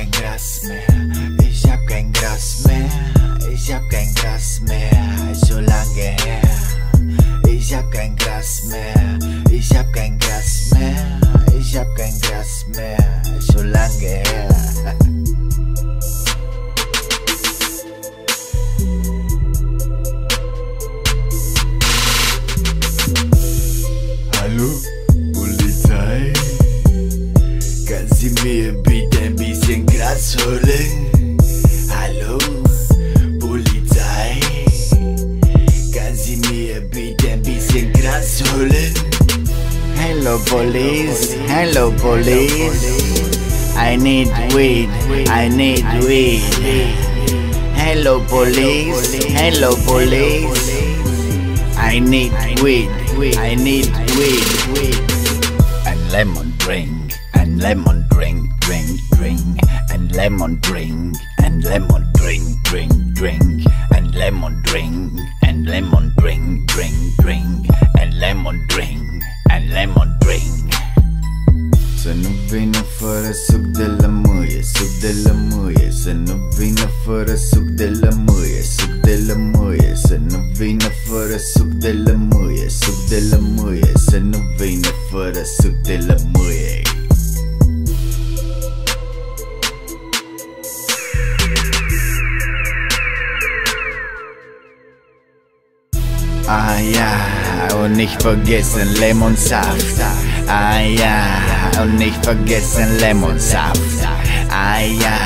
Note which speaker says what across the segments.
Speaker 1: żabkę gras me, żabkę gras me, żabkę gras me mir bitte ein bisschen Gras holen? Hallo, Polizei? Kann sie mir bitte ein bisschen Gras holen? Hello police, hello police. I need weed, I need weed. Hello police, hello police. I need weed, I need weed. And lemon drink, and lemon drink, drink, drink. And lemon drink, and lemon drink, drink, drink. And lemon drink, and lemon drink, drink, drink. And lemon drink, and lemon drink. Să nu vină fără suc de lămâie, suc de lămâie Să nu vină fără suc de lămâie, suc de lămâie Să nu vină fără suc de lămâie, suc de lămâie Să nu vină fără suc de lămâie Ah ja, und nicht vergessen Lemonsaft. Ah ja, und nicht vergessen Lemonsaft. Ah ja,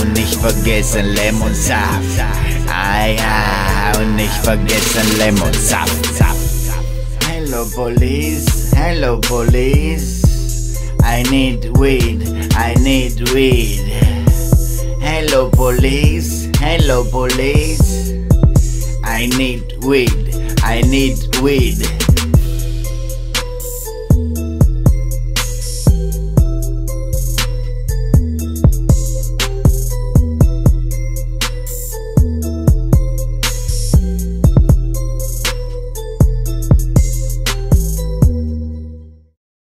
Speaker 1: und nicht vergessen Lemonsaft. Ah ja, und nicht vergessen Lemonsaft. Hello police, hello police. I need weed, I need weed. Hello police, hello police. I need weed, I need weed.